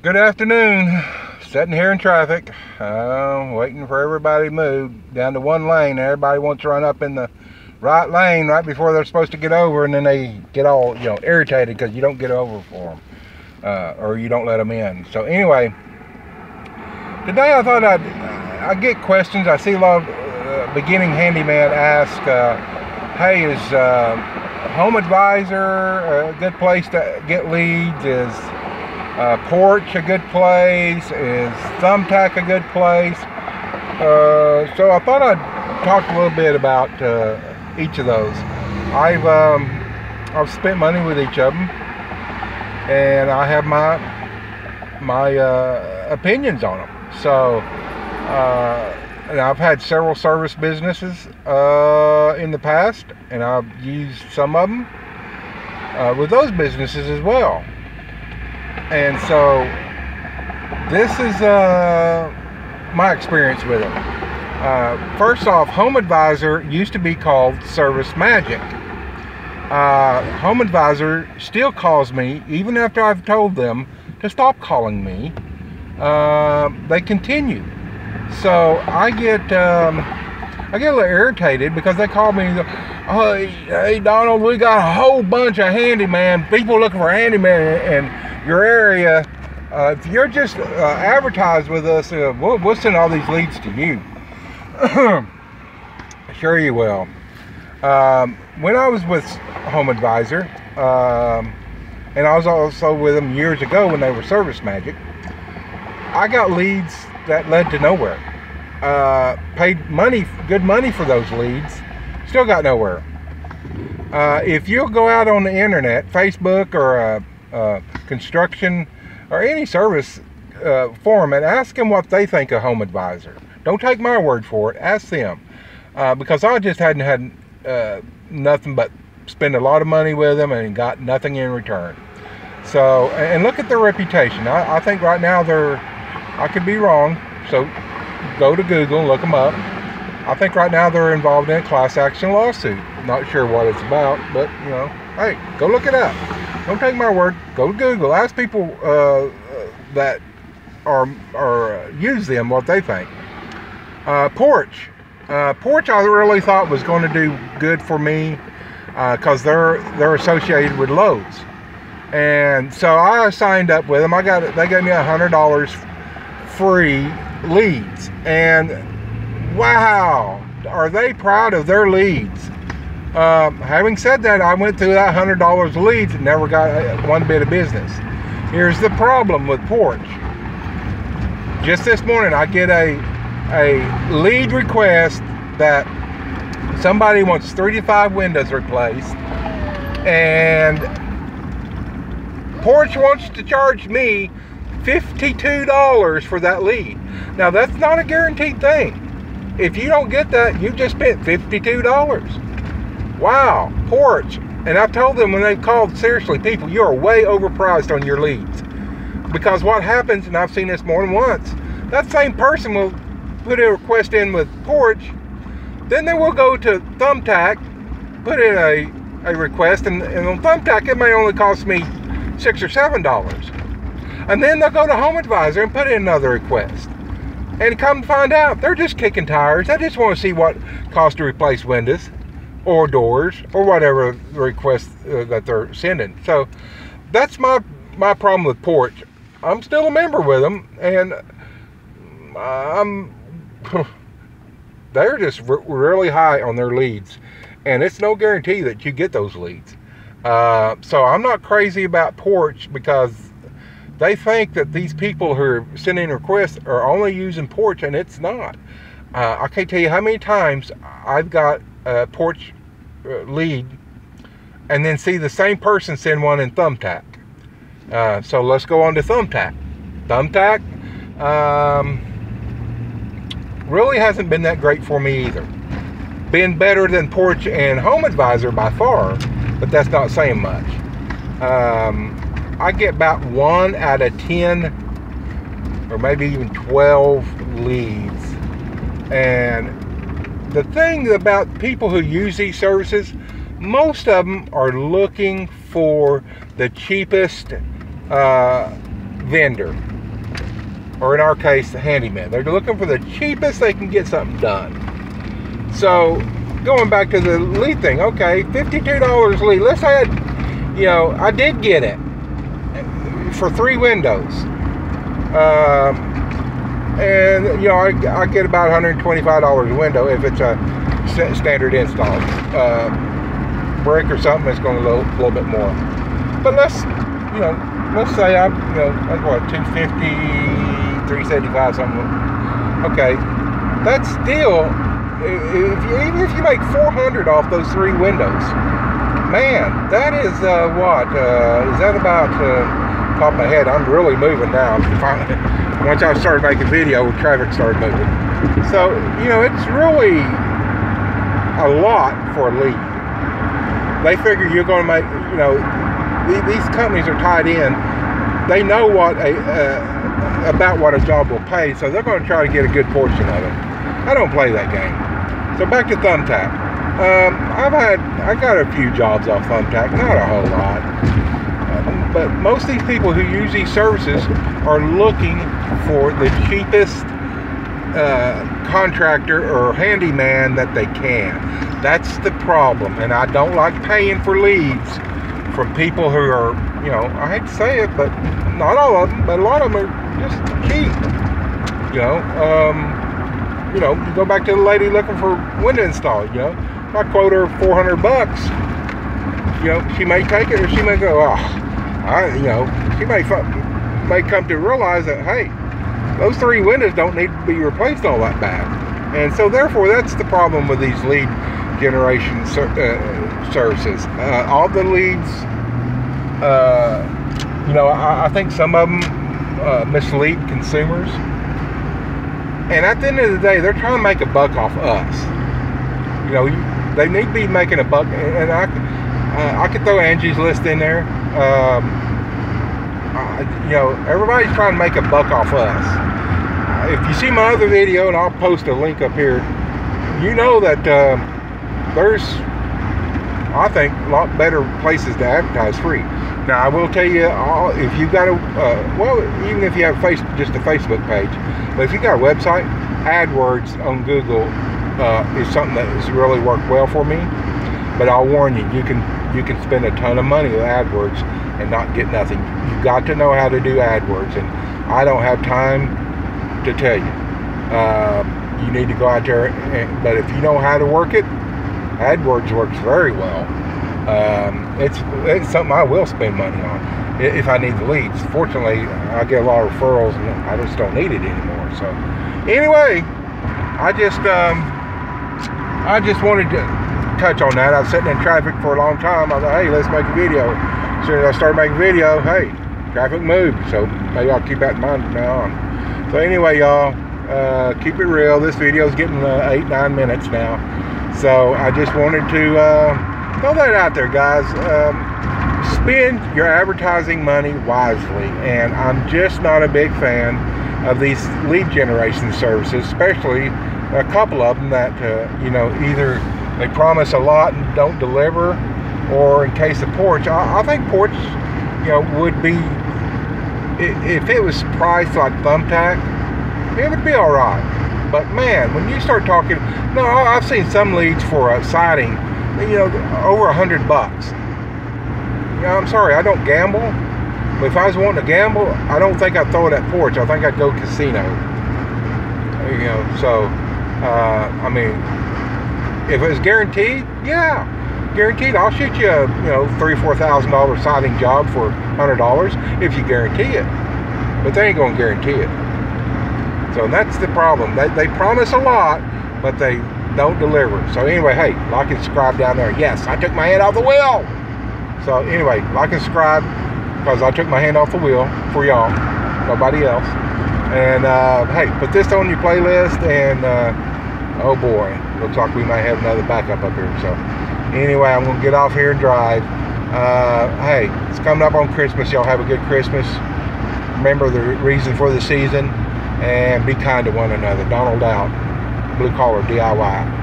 Good afternoon. Sitting here in traffic, uh, waiting for everybody to move down to one lane. Everybody wants to run up in the right lane right before they're supposed to get over, and then they get all you know irritated because you don't get over for them uh, or you don't let them in. So anyway, today I thought I'd I get questions. I see a lot of uh, beginning handyman ask, uh, "Hey, is uh, Home Advisor a good place to get leads? Is uh, Porch a good place? Is Thumbtack a good place? Uh, so I thought I'd talk a little bit about uh, each of those. I've um, I've spent money with each of them, and I have my my uh, opinions on them. So, uh, and I've had several service businesses uh, in the past, and I've used some of them with those businesses as well and so this is uh, my experience with it. Uh, first off, Home Advisor used to be called Service Magic. Uh, Home Advisor still calls me, even after I've told them to stop calling me. Uh, they continue. So I get um, I get a little irritated because they call me oh, hey, Donald, we got a whole bunch of handyman people looking for handyman and your area, uh, if you're just uh, advertised with us, uh, we'll, we'll, send all these leads to you. sure you will. Um, when I was with Home Advisor, um, and I was also with them years ago when they were Service Magic, I got leads that led to nowhere. Uh, paid money, good money for those leads, still got nowhere. Uh, if you'll go out on the internet, Facebook or uh, uh, construction or any service uh, forum and ask them what they think of Home Advisor. Don't take my word for it. Ask them. Uh, because I just hadn't had uh, nothing but spend a lot of money with them and got nothing in return. So, and look at their reputation. I, I think right now they're, I could be wrong. So go to Google and look them up. I think right now they're involved in a class action lawsuit. Not sure what it's about, but you know, hey, go look it up. Don't take my word. Go to Google. Ask people uh, that are are uh, use them what they think. Uh, porch. Uh, porch, I really thought was going to do good for me because uh, they're they're associated with Lowe's, and so I signed up with them. I got they gave me a hundred dollars free leads, and wow, are they proud of their leads? Um, having said that, I went through that hundred dollars leads and never got one bit of business. Here's the problem with Porch. Just this morning, I get a a lead request that somebody wants 35 windows replaced, and Porch wants to charge me $52 for that lead. Now that's not a guaranteed thing. If you don't get that, you just spent $52 wow, porch. And I've told them when they've called, seriously, people, you are way overpriced on your leads. Because what happens, and I've seen this more than once, that same person will put a request in with porch, then they will go to Thumbtack, put in a, a request, and, and on Thumbtack it may only cost me six or seven dollars. And then they'll go to Home Advisor and put in another request. And come to find out, they're just kicking tires. They just want to see what cost to replace windows or doors or whatever request uh, that they're sending. So that's my my problem with Porch. I'm still a member with them, and I'm they're just really high on their leads, and it's no guarantee that you get those leads. Uh, so I'm not crazy about Porch because they think that these people who are sending requests are only using Porch, and it's not. Uh, I can't tell you how many times I've got a Porch uh, lead and then see the same person send one in Thumbtack. Uh, so let's go on to Thumbtack. Thumbtack um, really hasn't been that great for me either. Been better than Porch and Home Advisor by far, but that's not saying much. Um, I get about one out of 10 or maybe even 12 leads. And the thing about people who use these services, most of them are looking for the cheapest uh, vendor, or in our case, the handyman. They're looking for the cheapest they can get something done. So, going back to the lead thing, okay, $52 lead. Let's I, you know, I did get it for three windows. Um, and you know I, I get about $125 a window if it's a standard install. Uh, brick or something, it's going to go a little, bit more. But let's you know let's say I'm you know that's what 250, 375 something. Okay, that's still if you, even if you make 400 off those three windows, man, that is uh, what uh, is that about? Uh, top of my head, I'm really moving now. Once I started making video, traffic started moving. So, you know, it's really a lot for a lead. They figure you're going to make, you know, these companies are tied in. They know what a, uh, about what a job will pay, so they're going to try to get a good portion of it. I don't play that game. So back to Thumbtack. Um, I've had, I got a few jobs off Thumbtack, not a whole lot but most of these people who use these services are looking for the cheapest uh, contractor or handyman that they can. That's the problem, and I don't like paying for leads from people who are, you know, I hate to say it, but not all of them, but a lot of them are just cheap. You know, um, you know, you go back to the lady looking for window install. You know, I quote her 400 bucks. You know, she may take it or she may go, oh, I, you know, she may may come to realize that hey, those three windows don't need to be replaced all that bad, and so therefore that's the problem with these lead generation ser uh, services. Uh, all the leads, uh, you know, I, I, think some of them uh, mislead consumers, and at the end of the day, they're trying to make a buck off us. You know, they need to be making a buck, and I, uh, I could throw Angie's List in there um, you know, everybody's trying to make a buck off us. If you see my other video, and I'll post a link up here, you know that um, there's, I think, a lot better places to advertise free. Now, I will tell you, if you've got a, uh, well, even if you have face, just a Facebook page, but if you got a website, AdWords on Google uh, is something that has really worked well for me. But I'll warn you, you can you can spend a ton of money with AdWords and not get nothing. You've got to know how to do AdWords, and I don't have time to tell you. Uh, you need to go out there, and, but if you know how to work it, AdWords works very well. Um, it's, it's something I will spend money on if I need the leads. Fortunately, I get a lot of referrals, and I just don't need it anymore. So, anyway, I just um, I just wanted to touch on that. I was sitting in traffic for a long time. I thought, hey, let's make a video. As soon as I start making video, hey, traffic moved. So maybe I'll keep that in mind from now on. So anyway, y'all, uh, keep it real. This video is getting uh, eight, nine minutes now. So I just wanted to uh, throw that out there, guys. Um, spend your advertising money wisely. And I'm just not a big fan of these lead generation services, especially a couple of them that, uh, you know, either they promise a lot and don't deliver. Or in case of Porch, I, I think Porch, you know, would be if it was priced like Thumbtack, it would be all right. But man, when you start talking, no, I've seen some leads for a siding, you know, over a hundred bucks. You know, I'm sorry, I don't gamble. But if I was wanting to gamble, I don't think I'd throw it at Porch. I think I'd go casino. You know, so uh, I mean, if it was guaranteed, yeah, guaranteed. I'll shoot you a you know three four thousand dollar siding job for hundred dollars if you guarantee it. But they ain't gonna guarantee it. So that's the problem. They they promise a lot, but they don't deliver. So anyway, hey, like and subscribe down there. Yes, I took my hand off the wheel. So anyway, like and subscribe because I took my hand off the wheel for y'all, nobody else. And uh, hey, put this on your playlist and. Uh, oh boy, looks like we might have another backup up here. So anyway, I'm gonna get off here and drive. Uh, hey, it's coming up on Christmas. Y'all have a good Christmas. Remember the reason for the season and be kind to one another. Donald out. Blue collar DIY.